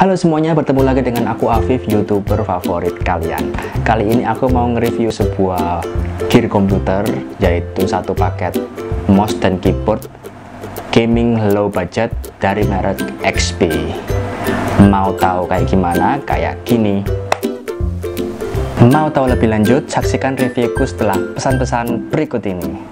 Halo semuanya, bertemu lagi dengan aku Afif, youtuber favorit kalian Kali ini aku mau nge-review sebuah gear komputer Yaitu satu paket mouse dan keyboard Gaming low budget dari merek XP Mau tahu kayak gimana? Kayak gini Mau tahu lebih lanjut? Saksikan reviewku setelah pesan-pesan berikut ini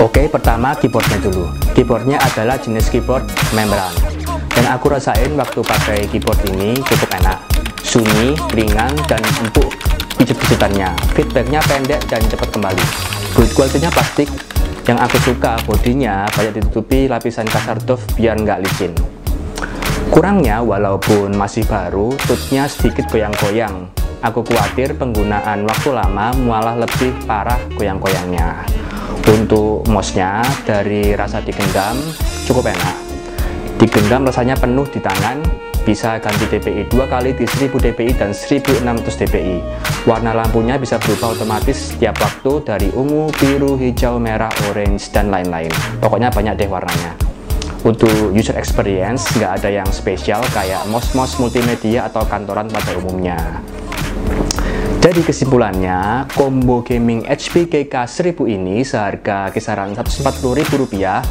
Oke, pertama keyboardnya dulu. Keyboardnya adalah jenis keyboard membran. Dan aku rasain waktu pakai keyboard ini cukup enak. Sunyi, ringan, dan empuk pijat-pijatannya. Feedbacknya pendek dan cepat kembali. Build quality-nya plastik. Yang aku suka bodinya banyak ditutupi lapisan kasar doff biar nggak licin. Kurangnya, walaupun masih baru, tutnya sedikit goyang-goyang. Aku khawatir penggunaan waktu lama malah lebih parah goyang-goyangnya untuk mouse-nya dari rasa digenggam cukup enak. Digenggam rasanya penuh di tangan bisa ganti DPI dua kali di 1000 dpi dan 1600 dpi warna lampunya bisa berubah otomatis setiap waktu dari ungu, biru, hijau, merah, orange, dan lain-lain. Pokoknya banyak deh warnanya. Untuk user experience nggak ada yang spesial kayak mouse-mouse multimedia atau kantoran pada umumnya jadi kesimpulannya, combo gaming HP GK 1000 ini seharga kisaran Rp140.000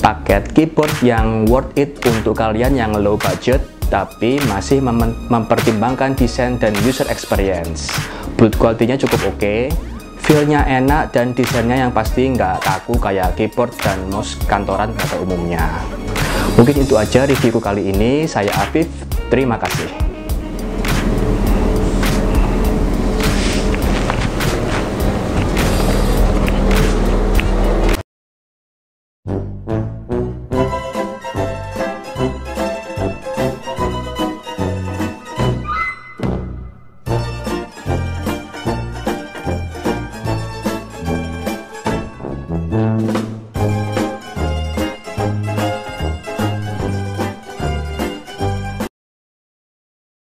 paket keyboard yang worth it untuk kalian yang low budget tapi masih mem mempertimbangkan desain dan user experience. Build quality-nya cukup oke okay, feel-nya enak dan desainnya yang pasti nggak kaku kayak keyboard dan mouse kantoran pada umumnya. Mungkin itu aja reviewku kali ini. Saya Afif terima kasih